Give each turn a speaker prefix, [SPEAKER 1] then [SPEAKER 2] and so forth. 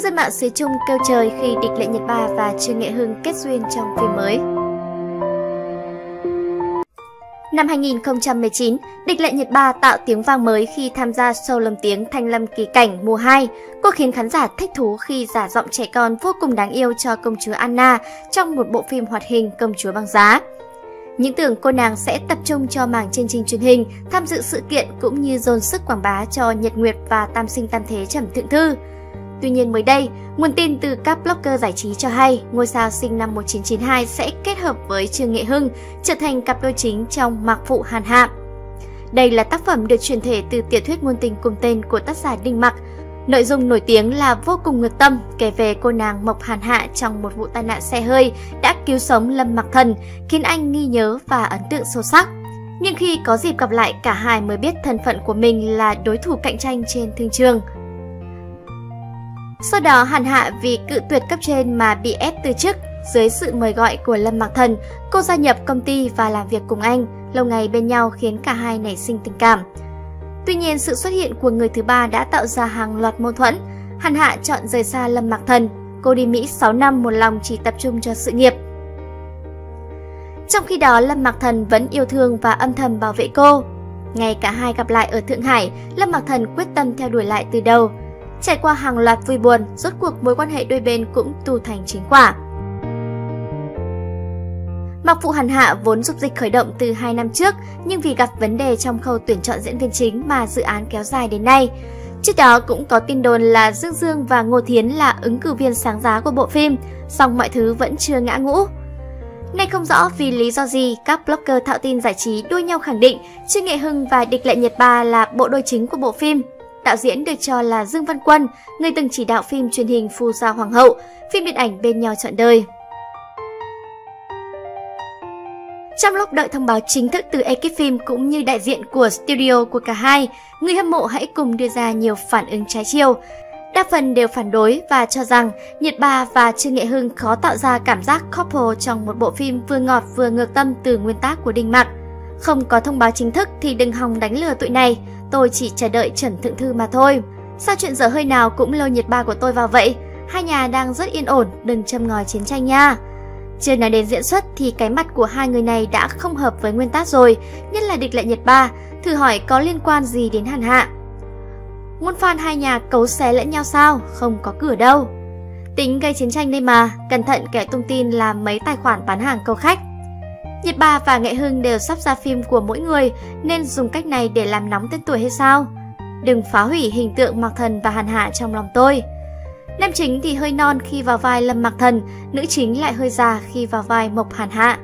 [SPEAKER 1] dân mạng xứ chung kêu trời khi địch lệ Nhật Ba và Trương Nghệ Hưng kết duyên trong phim mới. Năm 2019, Địch Lệ Nhật Ba tạo tiếng vang mới khi tham gia show lồng tiếng Thanh Lâm Kỳ Cảnh mùa 2. Cô khiến khán giả thích thú khi giả giọng trẻ con vô cùng đáng yêu cho công chúa Anna trong một bộ phim hoạt hình Công chúa băng giá. Những tưởng cô nàng sẽ tập trung cho mảng chương trình truyền hình, tham dự sự kiện cũng như dồn sức quảng bá cho Nhật Nguyệt và Tam Sinh Tam Thế Trầm Thượng Thư. Tuy nhiên mới đây, nguồn tin từ các blogger giải trí cho hay ngôi sao sinh năm 1992 sẽ kết hợp với Trương Nghệ Hưng trở thành cặp đôi chính trong Mạc Phụ Hàn Hạ. Đây là tác phẩm được truyền thể từ tiểu thuyết ngôn tình cùng tên của tác giả Đinh Mặc. Nội dung nổi tiếng là vô cùng ngược tâm, kể về cô nàng Mộc Hàn Hạ trong một vụ tai nạn xe hơi đã cứu sống Lâm Mặc Thần, khiến anh nghi nhớ và ấn tượng sâu sắc. Nhưng khi có dịp gặp lại, cả hai mới biết thân phận của mình là đối thủ cạnh tranh trên thương trường. Sau đó Hàn Hạ vì cự tuyệt cấp trên mà bị ép từ chức. Dưới sự mời gọi của Lâm Mạc Thần, cô gia nhập công ty và làm việc cùng anh, lâu ngày bên nhau khiến cả hai nảy sinh tình cảm. Tuy nhiên, sự xuất hiện của người thứ ba đã tạo ra hàng loạt mâu thuẫn. Hàn Hạ chọn rời xa Lâm Mạc Thần. Cô đi Mỹ 6 năm một lòng chỉ tập trung cho sự nghiệp. Trong khi đó, Lâm Mạc Thần vẫn yêu thương và âm thầm bảo vệ cô. Ngày cả hai gặp lại ở Thượng Hải, Lâm Mạc Thần quyết tâm theo đuổi lại từ đầu. Trải qua hàng loạt vui buồn, rốt cuộc mối quan hệ đôi bên cũng tu thành chính quả. Mặc Phụ Hàn Hạ vốn dục dịch khởi động từ 2 năm trước, nhưng vì gặp vấn đề trong khâu tuyển chọn diễn viên chính mà dự án kéo dài đến nay. Trước đó cũng có tin đồn là Dương Dương và Ngô Thiến là ứng cử viên sáng giá của bộ phim, song mọi thứ vẫn chưa ngã ngũ. Nay không rõ vì lý do gì, các blogger thạo tin giải trí đua nhau khẳng định Trương Nghệ Hưng và Địch Lệ Nhật Ba là bộ đôi chính của bộ phim. Đạo diễn được cho là Dương Văn Quân, người từng chỉ đạo phim truyền hình Phu Gia Hoàng hậu, phim điện ảnh bên nhau trọn đời. Trong lúc đợi thông báo chính thức từ ekip phim cũng như đại diện của studio của cả hai, người hâm mộ hãy cùng đưa ra nhiều phản ứng trái chiều. Đa phần đều phản đối và cho rằng Nhiệt Ba và Trương Nghệ Hưng khó tạo ra cảm giác couple trong một bộ phim vừa ngọt vừa ngược tâm từ nguyên tác của Đinh Mặc. Không có thông báo chính thức thì đừng hòng đánh lừa tụi này, tôi chỉ chờ đợi Trần Thượng Thư mà thôi. Sao chuyện dở hơi nào cũng lôi nhiệt ba của tôi vào vậy? Hai nhà đang rất yên ổn, đừng châm ngòi chiến tranh nha. Chưa nói đến diễn xuất thì cái mặt của hai người này đã không hợp với nguyên tác rồi, nhất là địch lại nhiệt ba, thử hỏi có liên quan gì đến Hàn Hạ. Muôn fan hai nhà cấu xé lẫn nhau sao? Không có cửa đâu. Tính gây chiến tranh đây mà, cẩn thận kẻ tung tin là mấy tài khoản bán hàng câu khách. Nhật Ba và Nghệ Hưng đều sắp ra phim của mỗi người nên dùng cách này để làm nóng tên tuổi hay sao? Đừng phá hủy hình tượng Mạc Thần và Hàn Hạ trong lòng tôi. Nam chính thì hơi non khi vào vai Lâm Mạc Thần, nữ chính lại hơi già khi vào vai Mộc Hàn Hạ.